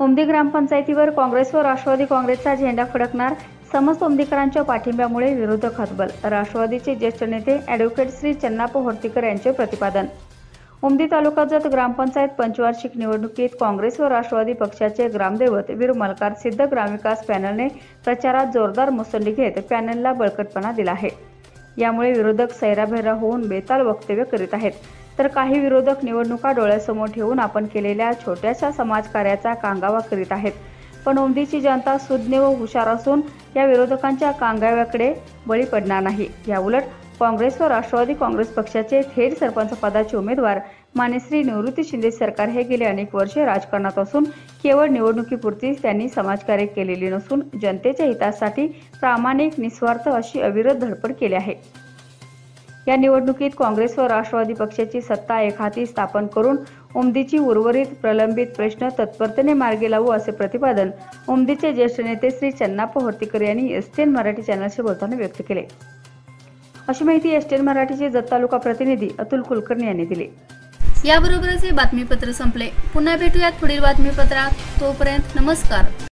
ग्रामपंचायतीवर काँग्रेस व राष्ट्रवादी काँग्रेसचा झेंडा फडकणार समस्त उमदीकरांच्या पाठिंब्यामुळे विरोधक हतबल राष्ट्रवादीचे ज्येष्ठ नेते ॲडव्होकेट श्री चन्नाप होर्तीकर यांचे प्रतिपादन. उमदी तालुका जत ग्रामपंचायत पंचवार्षिक निवडणुकीत काँग्रेस व राष्ट्रवादी पक्षाचे ग्रामदैवत वीर मलकार सिद्ध ग्रामविकास पॅनलने प्रचारात जोरदार मुसंडी घेत पॅनलला बळकटपणा दिला आहे. यामुळे विरोधक सैराभैरा होऊन बेताल वक्तव्य करीत आहेत. तर काही विरोधक निवडणुका डोळ्यासमोर ठेवून आपण केलेल्या छोट्याशा समाजकार्याचा कांगावा करीत आहेत. पण ओमदीची जनता सुज्ञ व हुशार असून या विरोधकांच्या कांगाव्याकडे बळी पडणार नाही. याउलट काँग्रेस व राष्ट्रवादी काँग्रेस पक्षाचे थेट सरपंच पदाचे उमेदवार मानेश्री निवृत्ती शिंदे सरकार हे गेले अनेक वर्षे राजकारणात असून केवळ निवडणुकीपुरतीच त्यांनी समाजकार्य केलेले नसून जनतेच्या हितासाठी प्रामाणिक निस्वार्थ अशी अविरत धडपड केली आहे. या निवडणुकीत काँग्रेस व राष्ट्रवादी पक्षाची सत्ता एकहाती स्थापन करून उमदीची उर्वरित प्रलंबित प्रश्न तत्परतेने मार्गी लावू असे प्रतिपादन उमदीचे ज्येष्ठ नेते श्री चन्नाप्पा होर्तीकर यांनी एसटीएन मराठी चॅनलशी बोलताना व्यक्त केले. अशी माहिती एस एसटीएन मराठीचे जत तालुका प्रतिनिधी अतुल कुलकर्णी यांनी दिली. याबरोबरच हे बातमीपत्र संपले. पुन्हा भेटूयात पुढील बातमीपत्रात. तोपर्यंत नमस्कार.